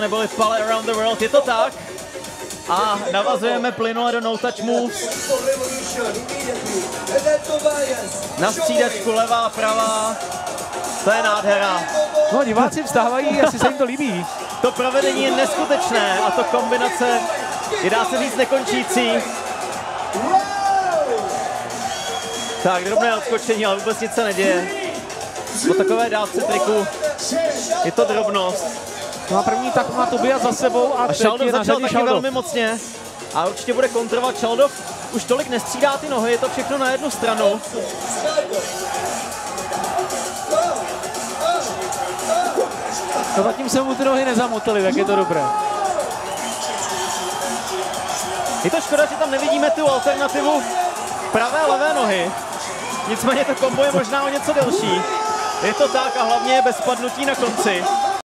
neboli Pale Around the World, je to tak? A navazujeme plynule do No Touch Moves. Na střídačku levá, pravá. To je nádhera. No, diváci vstávají, asi se jim to líbí. To provedení je neskutečné a to kombinace je dá se říct nekončící. Tak, drobné odskočení, ale vůbec nic se neděje. Po takové dávce triku je to drobnost. No a první tak má Tobias za sebou a, A Šaldov začal taky Šaldov. velmi mocně. A určitě bude kontrolovat Šaldov. Už tolik nestřídá ty nohy, je to všechno na jednu stranu. No zatím se mu ty nohy nezamotily, tak je to dobré. Je to škoda, že tam nevidíme tu alternativu pravé a levé nohy. Nicméně to kombo je možná o něco delší. Je to tak a hlavně je bez padnutí na konci.